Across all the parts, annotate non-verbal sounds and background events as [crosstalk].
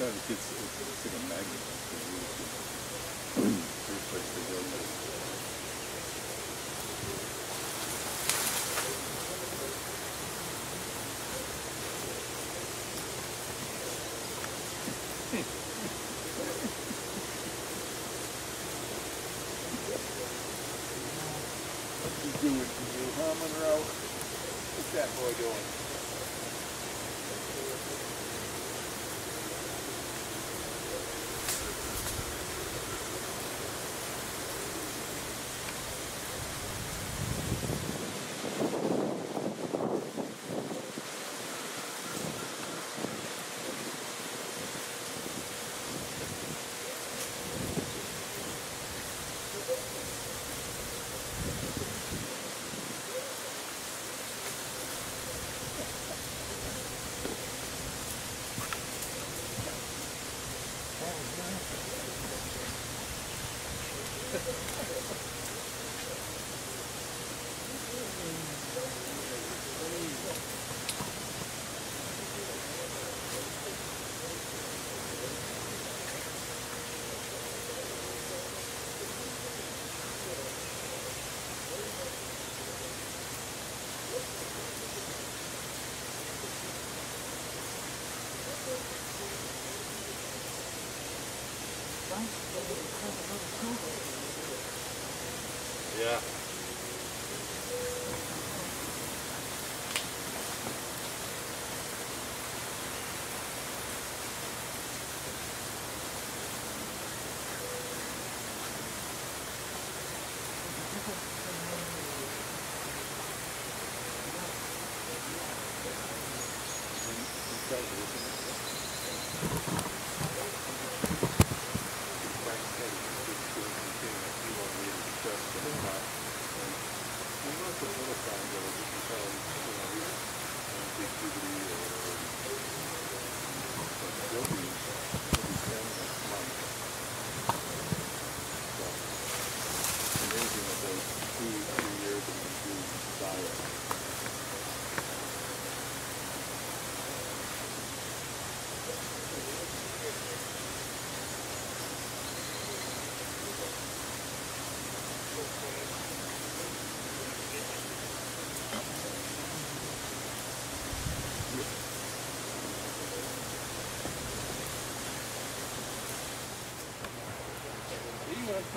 Yeah, it gets, it's, it's like a magnet. It's really good. First place to go. Yeah.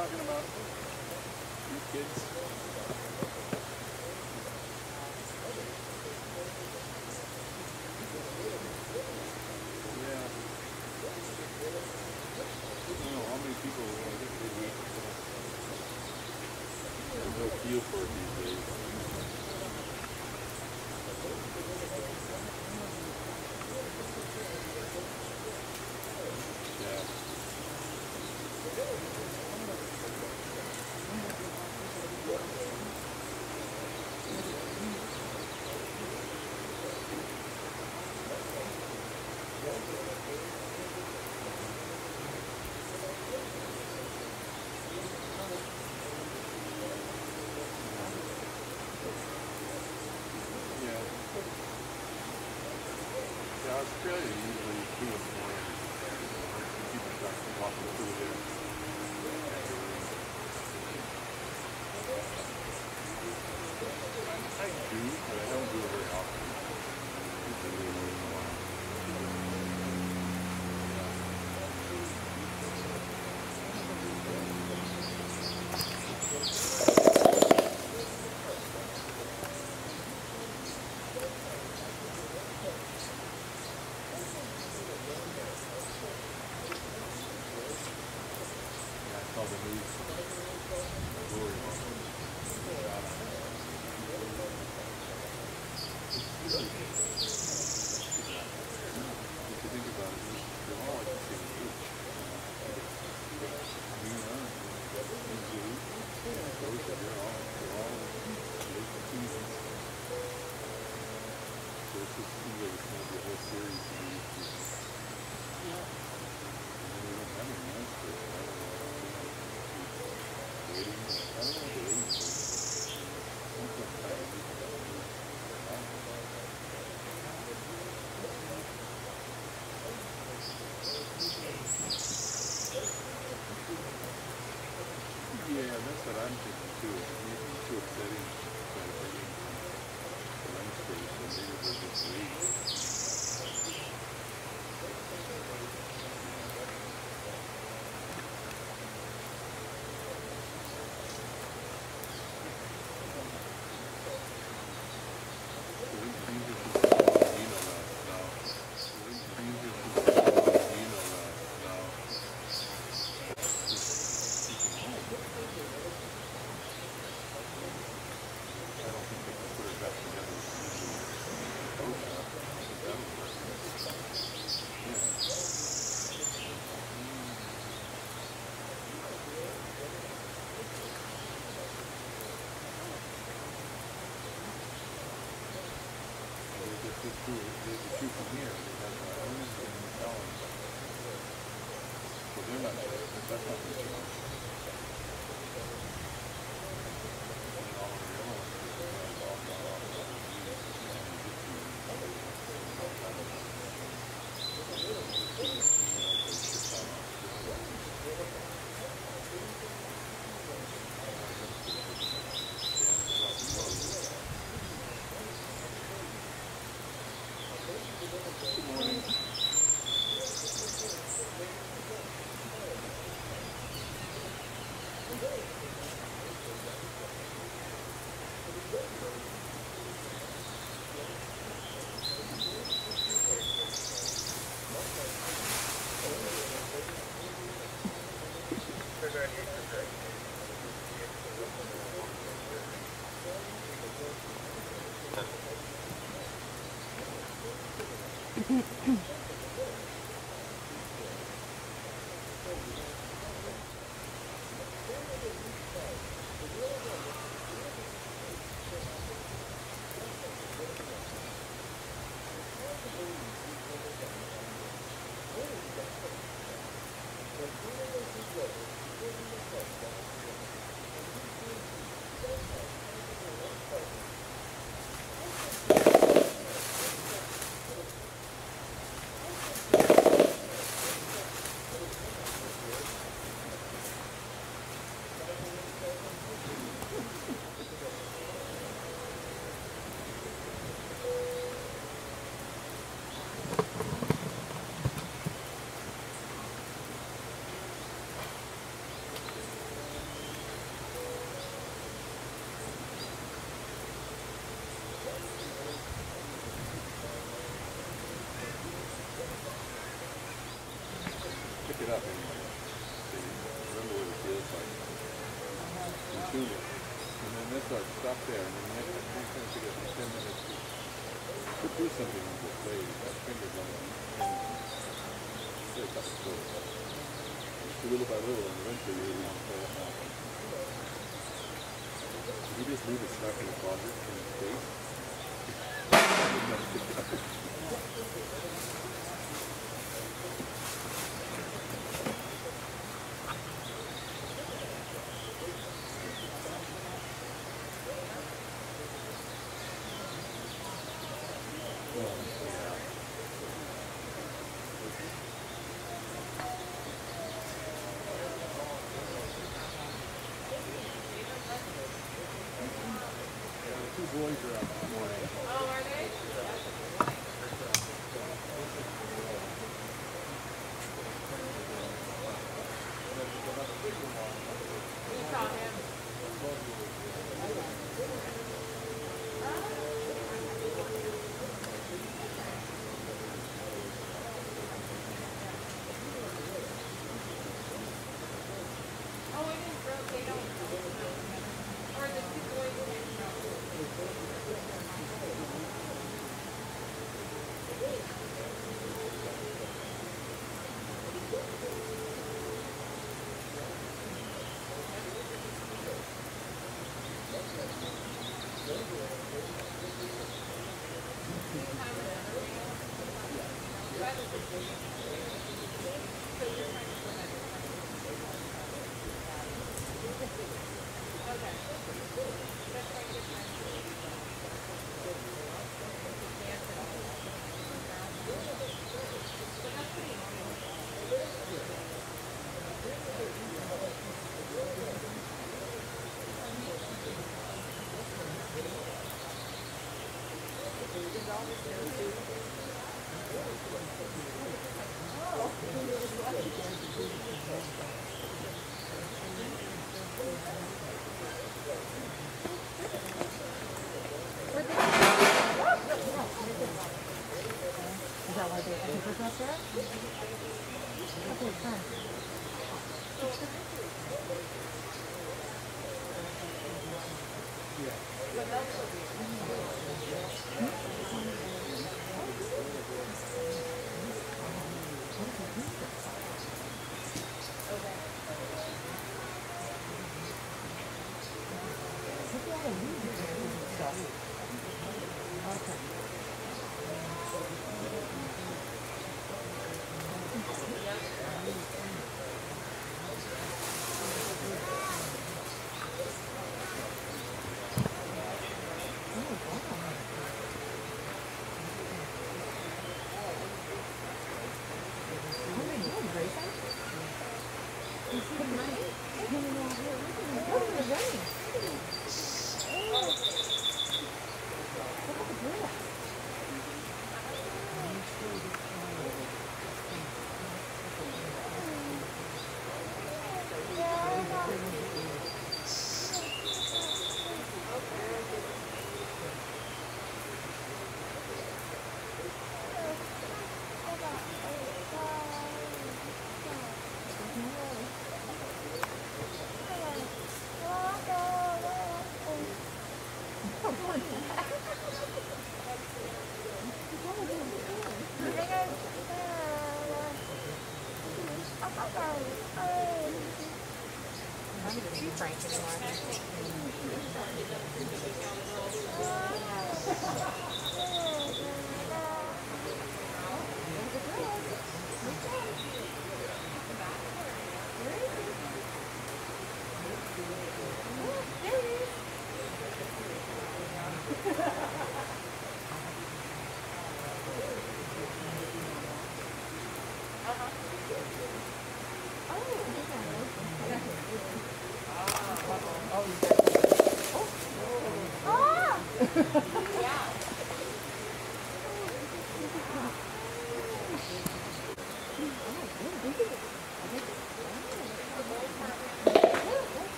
talking about you kids. people feel for it these days. Mm-hmm. [coughs]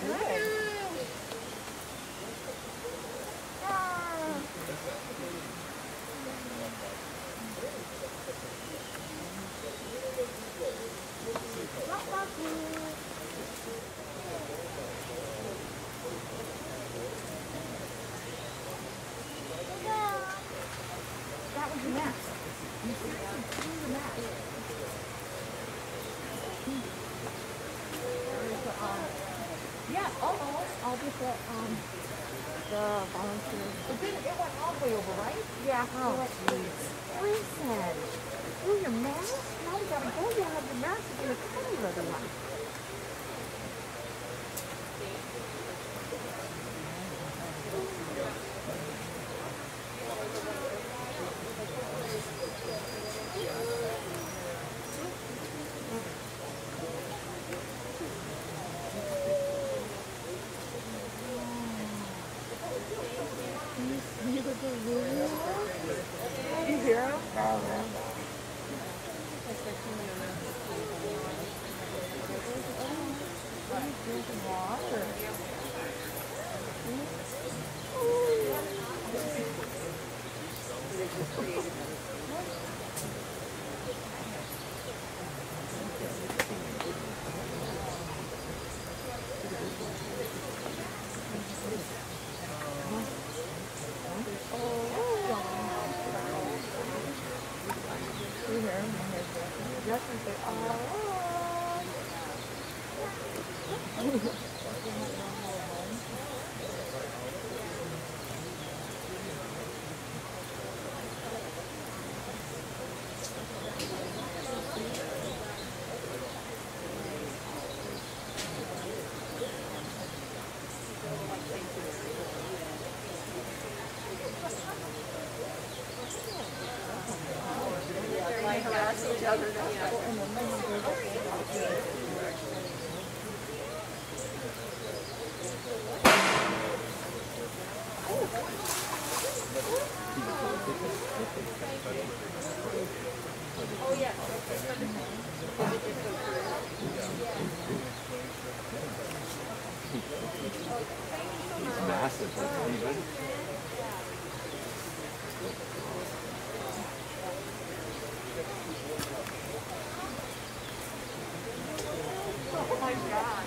do it. Oh, yeah. It's massive. My God.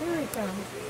Here he comes.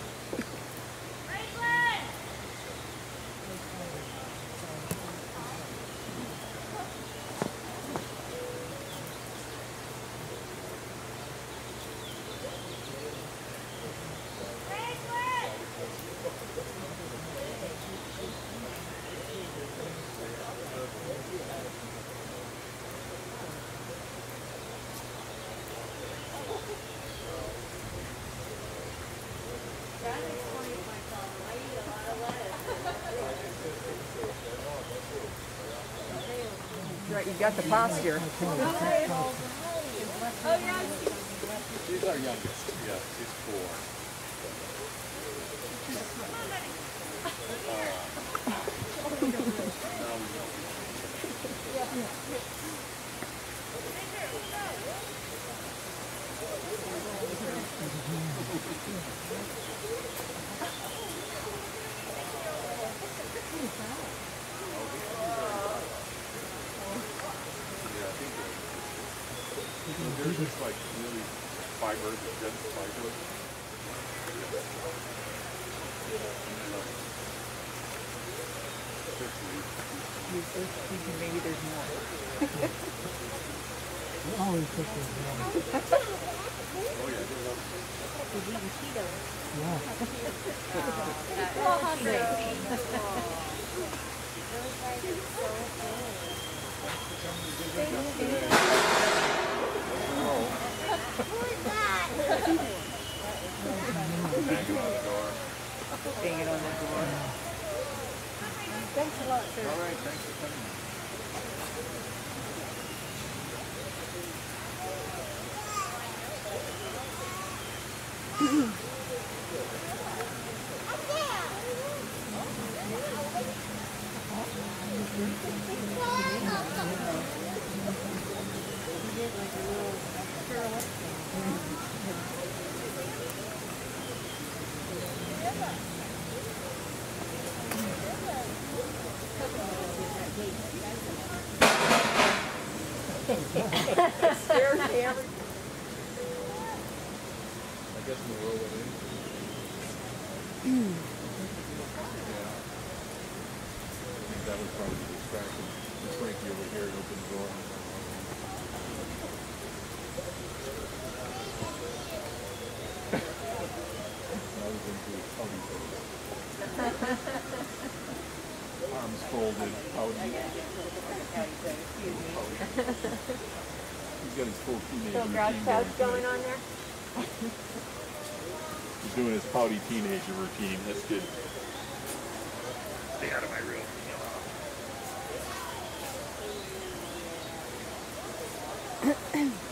got the posture. She's our youngest. Yeah, she's four. Yeah, I think they're, they're just like really fiber, dense fiber. Maybe there's more. Always think there's more. Oh yeah, they love Well, hungry. hanging on the door. Hanging on the door. Thanks a lot, sir. All right, thanks for coming. Scared me every I guess we'll roll it in. Yeah. I think that was probably the distraction. Miss Frankie over here opened the door. eyes into his pouty face. Arms folded, pouty. He's got his full teenage So grouch routine pouch going. going on there? [laughs] He's doing his pouty teenager routine. That's good. Stay out of my room. [clears throat] He's